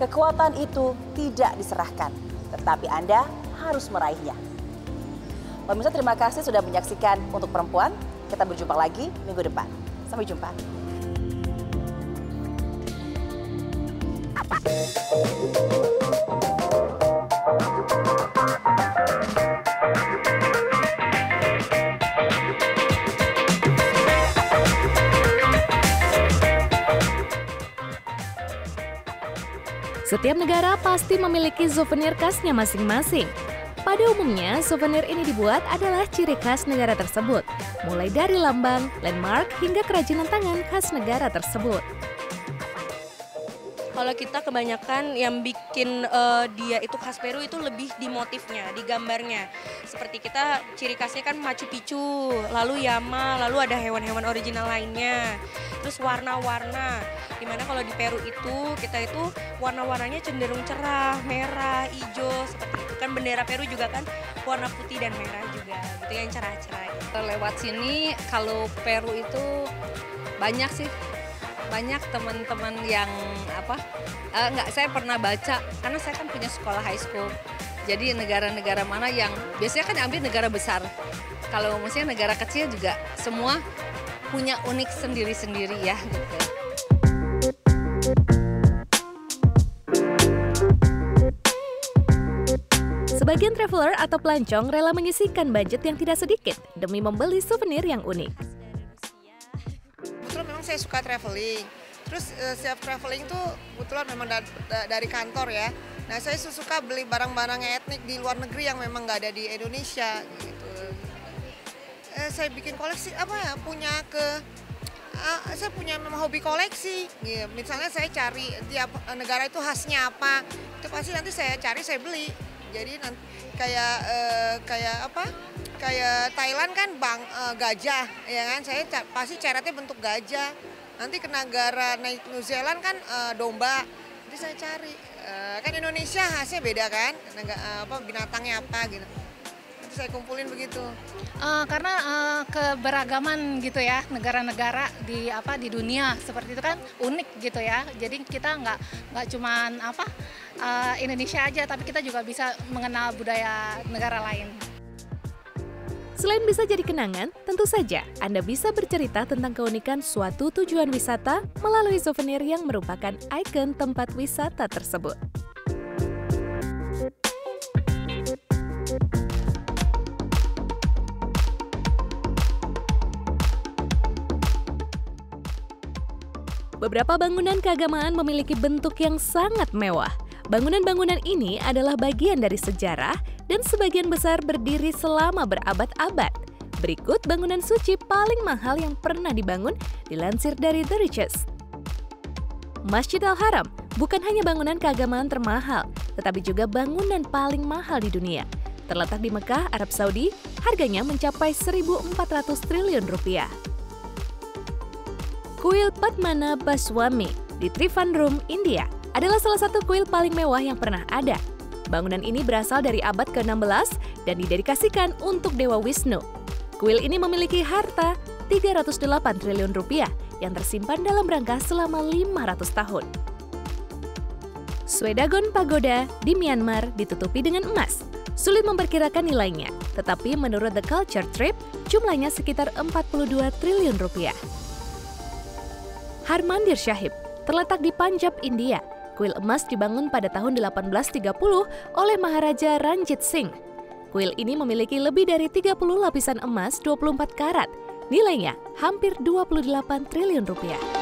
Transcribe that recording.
Kekuatan itu tidak diserahkan, tetapi Anda harus meraihnya. Pemirsa terima kasih sudah menyaksikan untuk perempuan. Kita berjumpa lagi minggu depan. Sampai jumpa. Setiap negara pasti memiliki souvenir khasnya masing-masing. Pada umumnya, souvenir ini dibuat adalah ciri khas negara tersebut, mulai dari lambang, landmark, hingga kerajinan tangan khas negara tersebut. Kalau kita kebanyakan yang bikin uh, dia itu khas Peru itu lebih di motifnya, di gambarnya. Seperti kita ciri khasnya kan Machu Picchu, lalu Yama, lalu ada hewan-hewan original lainnya. Terus warna-warna. Di mana kalau di Peru itu kita itu warna-warnanya cenderung cerah, merah, hijau seperti itu. Kan bendera Peru juga kan warna putih dan merah juga, gitu yang cerah-cerah. Lewat sini kalau Peru itu banyak sih banyak teman-teman yang apa uh, nggak saya pernah baca karena saya kan punya sekolah high school. Jadi negara-negara mana yang biasanya kan ambil negara besar. Kalau maksudnya negara kecil juga semua punya unik sendiri-sendiri ya gitu. Sebagian traveler atau pelancong rela menyisihkan budget yang tidak sedikit demi membeli souvenir yang unik saya suka traveling. Terus uh, setiap traveling tuh kebetulan memang da da dari kantor ya. Nah saya suka beli barang-barang etnik di luar negeri yang memang nggak ada di Indonesia gitu. Eh, saya bikin koleksi apa ya punya ke uh, saya punya memang hobi koleksi. Gitu. Misalnya saya cari tiap negara itu khasnya apa, itu pasti nanti saya cari saya beli. Jadi nanti kayak uh, kayak apa? Kayak Thailand kan bang uh, gajah ya kan? Saya pasti caratnya bentuk gajah. Nanti ke negara New Zealand kan uh, domba. Nanti saya cari. Uh, kan Indonesia khasnya beda kan? Negara, uh, apa binatangnya apa gitu. Nanti saya kumpulin begitu. Uh, karena uh, keberagaman gitu ya negara-negara di apa di dunia. Seperti itu kan unik gitu ya. Jadi kita nggak nggak cuman apa uh, Indonesia aja tapi kita juga bisa mengenal budaya negara lain Selain bisa jadi kenangan, tentu saja Anda bisa bercerita tentang keunikan suatu tujuan wisata melalui souvenir yang merupakan ikon tempat wisata tersebut. Beberapa bangunan keagamaan memiliki bentuk yang sangat mewah. Bangunan-bangunan ini adalah bagian dari sejarah dan sebagian besar berdiri selama berabad-abad. Berikut bangunan suci paling mahal yang pernah dibangun dilansir dari The Richest. Masjid Al-Haram bukan hanya bangunan keagamaan termahal, tetapi juga bangunan paling mahal di dunia. Terletak di Mekah, Arab Saudi, harganya mencapai 1.400 triliun rupiah. Kuil Padmana Baswami di Trivandrum, India adalah salah satu kuil paling mewah yang pernah ada Bangunan ini berasal dari abad ke-16 dan didedikasikan untuk Dewa Wisnu. Kuil ini memiliki harta 308 triliun rupiah yang tersimpan dalam rangka selama 500 tahun. Swedagon Pagoda di Myanmar ditutupi dengan emas. Sulit memperkirakan nilainya, tetapi menurut The Culture Trip, jumlahnya sekitar 42 triliun rupiah. Harmandir Shahib terletak di Punjab, India, Kuil emas dibangun pada tahun 1830 oleh Maharaja Ranjit Singh. Kuil ini memiliki lebih dari 30 lapisan emas 24 karat. Nilainya hampir 28 triliun rupiah.